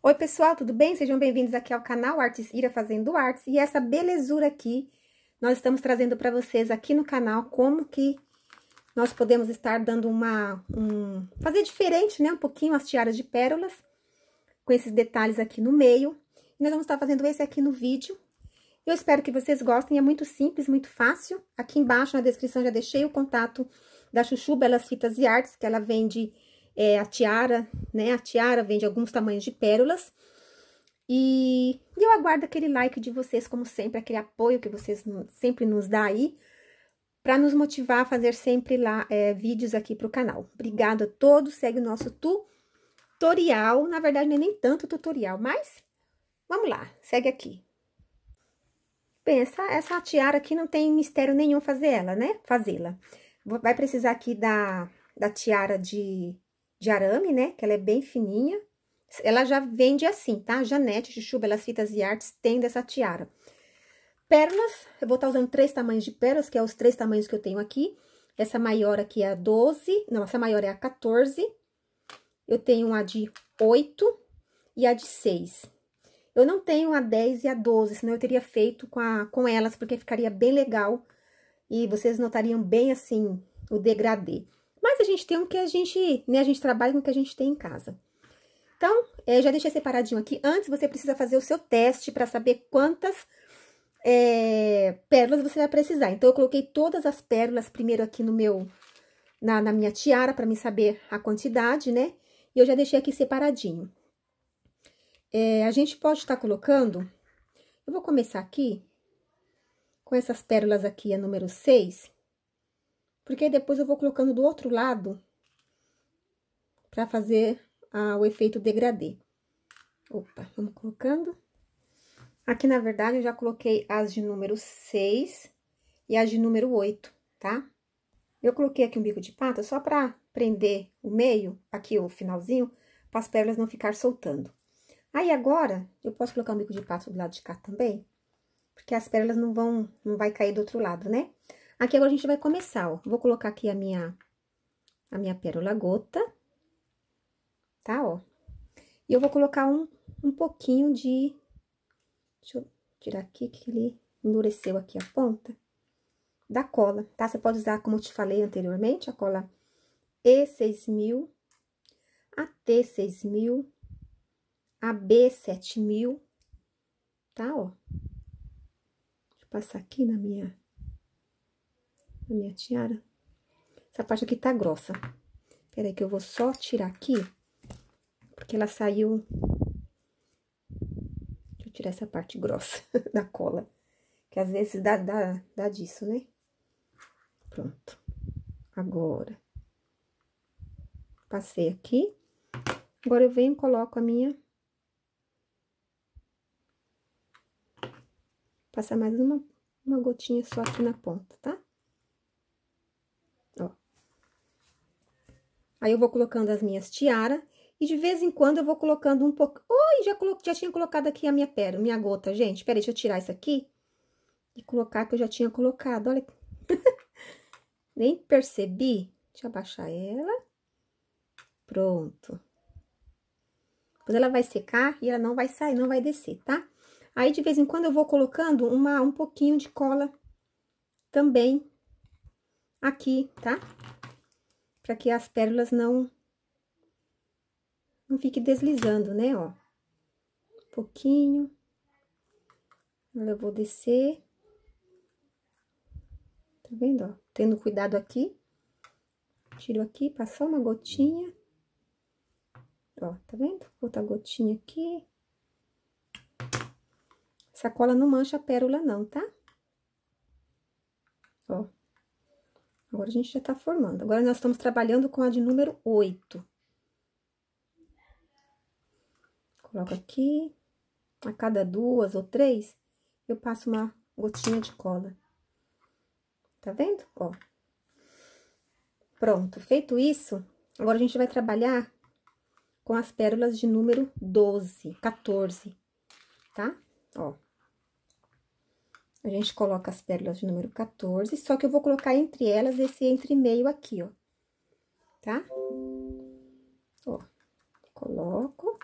Oi, pessoal, tudo bem? Sejam bem-vindos aqui ao canal Artes Ira Fazendo Artes. E essa belezura aqui, nós estamos trazendo para vocês aqui no canal como que nós podemos estar dando uma... Um, fazer diferente, né? Um pouquinho as tiaras de pérolas, com esses detalhes aqui no meio. E nós vamos estar fazendo esse aqui no vídeo. Eu espero que vocês gostem, é muito simples, muito fácil. Aqui embaixo na descrição já deixei o contato da Chuchu Belas Fitas e Artes, que ela vende é, a tiara, né? A tiara vende alguns tamanhos de pérolas. E, eu aguardo aquele like de vocês, como sempre, aquele apoio que vocês sempre nos dá aí, para nos motivar a fazer sempre lá é, vídeos aqui para o canal. Obrigada a todos, segue o nosso tutorial, na verdade não é nem tanto tutorial, mas vamos lá, segue aqui. Bem, essa, essa tiara aqui não tem mistério nenhum fazer ela, né? Fazê-la. Vai precisar aqui da, da tiara de de arame, né? Que ela é bem fininha. Ela já vende assim, tá? Janete, Chuchu, Belas Fitas e Artes tem dessa tiara. Pérolas, eu vou estar tá usando três tamanhos de pérolas, que é os três tamanhos que eu tenho aqui. Essa maior aqui é a 12, não, essa maior é a 14. Eu tenho a de 8 e a de 6. Eu não tenho a 10 e a 12, senão eu teria feito com, a, com elas, porque ficaria bem legal. E vocês notariam bem, assim, o degradê. Gente tem o que a gente, né, a gente trabalha com o que a gente tem em casa. Então, é, já deixei separadinho aqui. Antes, você precisa fazer o seu teste para saber quantas é, pérolas você vai precisar. Então, eu coloquei todas as pérolas primeiro aqui no meu, na, na minha tiara, para me saber a quantidade, né? E eu já deixei aqui separadinho. É, a gente pode estar tá colocando... Eu vou começar aqui com essas pérolas aqui, a número 6. Porque depois eu vou colocando do outro lado para fazer ah, o efeito degradê. Opa, vamos colocando. Aqui, na verdade, eu já coloquei as de número 6 e as de número 8, tá? Eu coloquei aqui um bico de pata só pra prender o meio, aqui o finalzinho, para as pérolas não ficar soltando. Aí, agora, eu posso colocar um bico de pato do lado de cá também, porque as pérolas não vão, não vai cair do outro lado, né? Aqui agora a gente vai começar, ó. Vou colocar aqui a minha, a minha pérola gota, tá, ó. E eu vou colocar um, um pouquinho de... Deixa eu tirar aqui que ele endureceu aqui a ponta da cola, tá? Você pode usar, como eu te falei anteriormente, a cola E6000, a T6000, a B7000, tá, ó. Deixa eu passar aqui na minha a minha tiara. Essa parte aqui tá grossa. Peraí que eu vou só tirar aqui, porque ela saiu... Deixa eu tirar essa parte grossa da cola, que às vezes dá, dá, dá disso, né? Pronto. Agora, passei aqui. Agora, eu venho e coloco a minha... Passar mais uma, uma gotinha só aqui na ponta, tá? Aí, eu vou colocando as minhas tiaras e de vez em quando eu vou colocando um pouco... Oi, já, colo... já tinha colocado aqui a minha pérola, minha gota, gente. Peraí, deixa eu tirar isso aqui e colocar que eu já tinha colocado, olha. Nem percebi. Deixa eu abaixar ela. Pronto. Depois ela vai secar e ela não vai sair, não vai descer, tá? Aí, de vez em quando, eu vou colocando uma, um pouquinho de cola também aqui, tá? Para que as pérolas não não fique deslizando, né, ó. Um pouquinho. Eu vou descer. Tá vendo, ó? Tendo cuidado aqui. Tiro aqui, passar uma gotinha. Ó, tá vendo? Outra gotinha aqui. Essa cola não mancha a pérola não, tá? Ó. Agora, a gente já tá formando. Agora, nós estamos trabalhando com a de número 8. Coloco aqui. A cada duas ou três, eu passo uma gotinha de cola. Tá vendo? Ó. Pronto. Feito isso, agora a gente vai trabalhar com as pérolas de número 12, 14, tá? Ó. A gente coloca as pérolas de número 14, só que eu vou colocar entre elas esse entre meio aqui, ó. Tá? Ó, coloco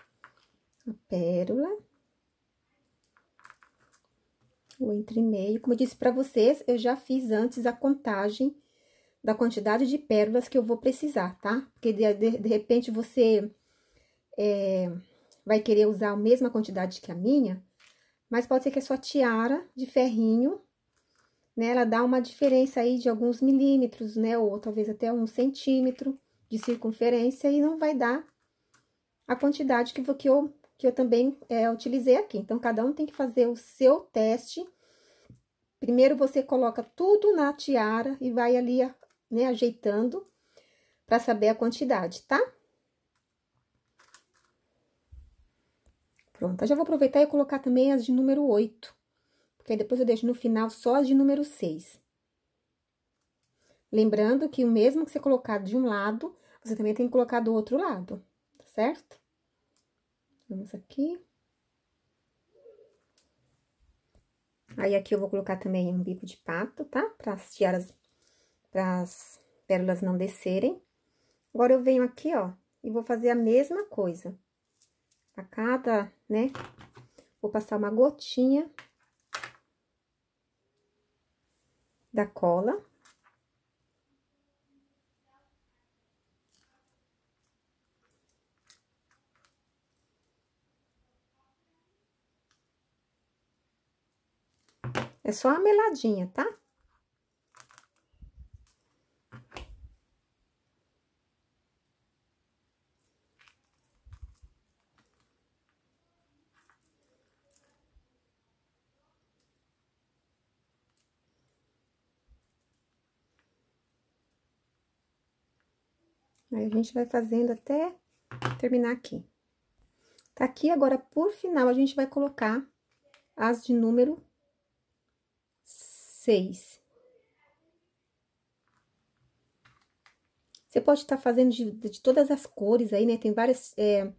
a pérola. O entre meio. Como eu disse para vocês, eu já fiz antes a contagem da quantidade de pérolas que eu vou precisar, tá? Porque de, de, de repente você é, vai querer usar a mesma quantidade que a minha, mas pode ser que a sua tiara de ferrinho, né, ela dá uma diferença aí de alguns milímetros, né, ou talvez até um centímetro de circunferência e não vai dar a quantidade que, que, eu, que eu também é, utilizei aqui. Então, cada um tem que fazer o seu teste. Primeiro, você coloca tudo na tiara e vai ali, né, ajeitando para saber a quantidade, tá? Pronto, já vou aproveitar e colocar também as de número 8. Porque aí depois eu deixo no final só as de número 6. Lembrando que o mesmo que você colocar de um lado, você também tem que colocar do outro lado, tá certo? Vamos aqui. Aí, aqui eu vou colocar também um bico de pato, tá? Para as tiaras, para as pérolas não descerem. Agora, eu venho aqui, ó, e vou fazer a mesma coisa. A cada, né? Vou passar uma gotinha da cola. É só uma meladinha, tá? Aí, a gente vai fazendo até terminar aqui. Tá aqui, agora, por final, a gente vai colocar as de número seis. Você pode estar tá fazendo de, de, todas as cores aí, né? Tem várias é,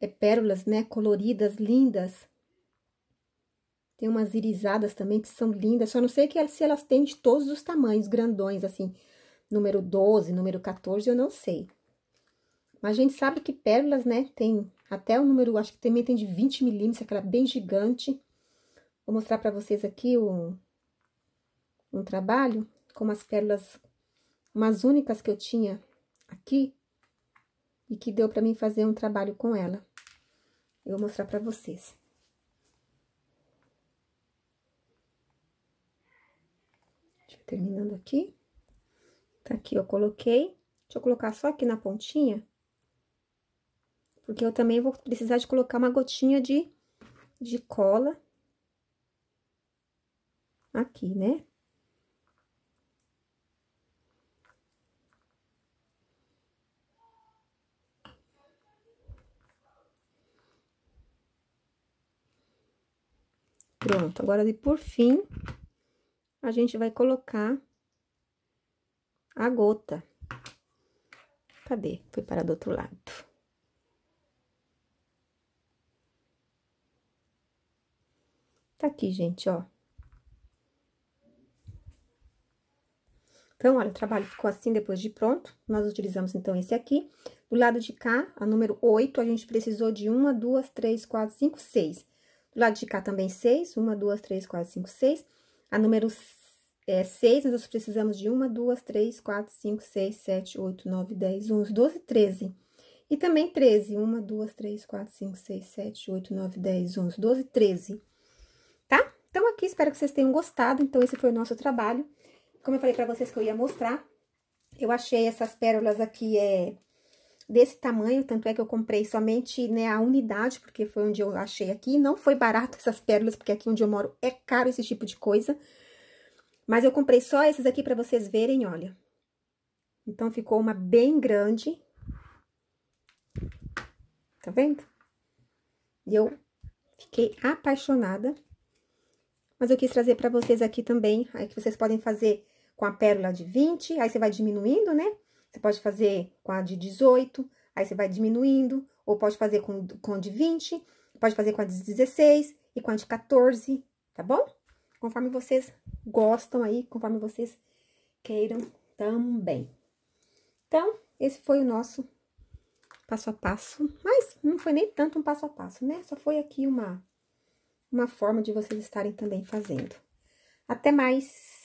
é, pérolas, né? Coloridas, lindas. Tem umas irisadas também que são lindas. Só não sei que, se elas têm de todos os tamanhos, grandões, assim número 12, número 14, eu não sei. Mas a gente sabe que pérolas, né, tem até o número, acho que também tem de 20 milímetros, aquela bem gigante. Vou mostrar para vocês aqui um, um trabalho com as pérolas, umas únicas que eu tinha aqui, e que deu para mim fazer um trabalho com ela. Eu vou mostrar para vocês. Terminando aqui. Tá aqui, eu coloquei. Deixa eu colocar só aqui na pontinha. Porque eu também vou precisar de colocar uma gotinha de, de cola. Aqui, né? Pronto, agora, por fim, a gente vai colocar a gota. Cadê? Foi para do outro lado. Tá aqui, gente, ó. Então, olha, o trabalho ficou assim depois de pronto. Nós utilizamos, então, esse aqui. Do lado de cá, a número 8, a gente precisou de uma, duas, três, quatro, cinco, seis. Do lado de cá também seis, uma, duas, três, quatro, cinco, seis. A número é, 6, nós precisamos de 1, 2, 3, 4, 5, 6, 7, 8, 9, 10, 11, 12, 13. E também 13, 1, 2, 3, 4, 5, 6, 7, 8, 9, 10, 11, 12, 13. Tá? Então, aqui, espero que vocês tenham gostado. Então, esse foi o nosso trabalho. Como eu falei pra vocês que eu ia mostrar, eu achei essas pérolas aqui, é desse tamanho, tanto é que eu comprei somente, né, a unidade, porque foi onde eu achei aqui. Não foi barato essas pérolas, porque aqui onde eu moro é caro esse tipo de coisa. Mas eu comprei só esses aqui pra vocês verem, olha. Então, ficou uma bem grande. Tá vendo? E eu fiquei apaixonada. Mas eu quis trazer pra vocês aqui também, aí que vocês podem fazer com a pérola de 20, aí você vai diminuindo, né? Você pode fazer com a de 18, aí você vai diminuindo, ou pode fazer com, com a de 20, pode fazer com a de 16 e com a de 14, tá bom? Conforme vocês gostam aí, conforme vocês queiram também. Então, esse foi o nosso passo a passo, mas não foi nem tanto um passo a passo, né? Só foi aqui uma, uma forma de vocês estarem também fazendo. Até mais!